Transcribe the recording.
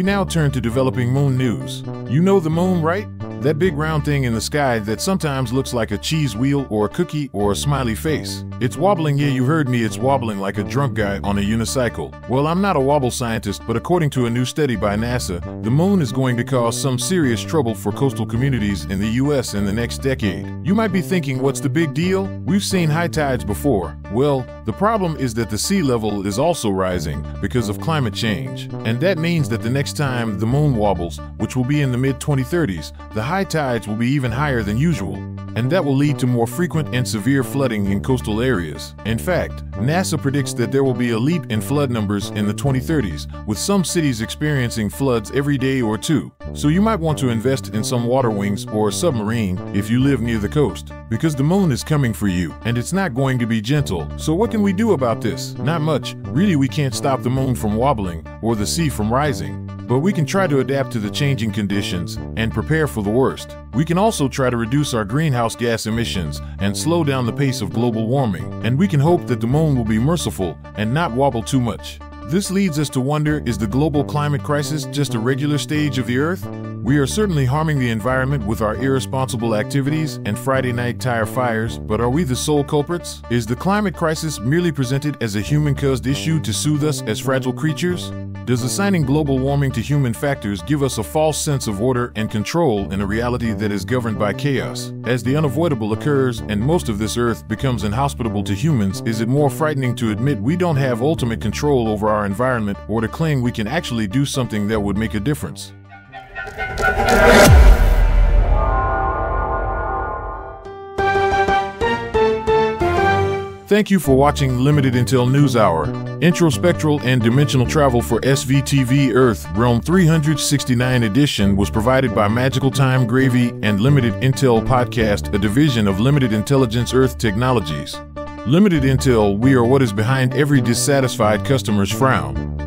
now turn to developing moon news. You know the moon, right? That big round thing in the sky that sometimes looks like a cheese wheel or a cookie or a smiley face. It's wobbling, yeah, you heard me, it's wobbling like a drunk guy on a unicycle. Well, I'm not a wobble scientist, but according to a new study by NASA, the moon is going to cause some serious trouble for coastal communities in the US in the next decade. You might be thinking, what's the big deal? We've seen high tides before. Well, the problem is that the sea level is also rising because of climate change. And that means that the next time the moon wobbles, which will be in the mid 2030s, the high tides will be even higher than usual. And that will lead to more frequent and severe flooding in coastal areas. In fact, NASA predicts that there will be a leap in flood numbers in the 2030s, with some cities experiencing floods every day or two. So you might want to invest in some water wings or a submarine if you live near the coast, because the moon is coming for you, and it's not going to be gentle. So what can we do about this? Not much. Really, we can't stop the moon from wobbling or the sea from rising. But we can try to adapt to the changing conditions and prepare for the worst. We can also try to reduce our greenhouse gas emissions and slow down the pace of global warming. And we can hope that the moon will be merciful and not wobble too much. This leads us to wonder is the global climate crisis just a regular stage of the Earth? We are certainly harming the environment with our irresponsible activities and Friday night tire fires, but are we the sole culprits? Is the climate crisis merely presented as a human caused issue to soothe us as fragile creatures? Does assigning global warming to human factors give us a false sense of order and control in a reality that is governed by chaos? As the unavoidable occurs and most of this earth becomes inhospitable to humans, is it more frightening to admit we don't have ultimate control over our environment or to claim we can actually do something that would make a difference? Thank you for watching Limited Intel News Hour, interspectral and dimensional travel for SVTV Earth Realm 369 edition was provided by Magical Time Gravy and Limited Intel Podcast, a division of Limited Intelligence Earth Technologies. Limited Intel, we are what is behind every dissatisfied customer's frown.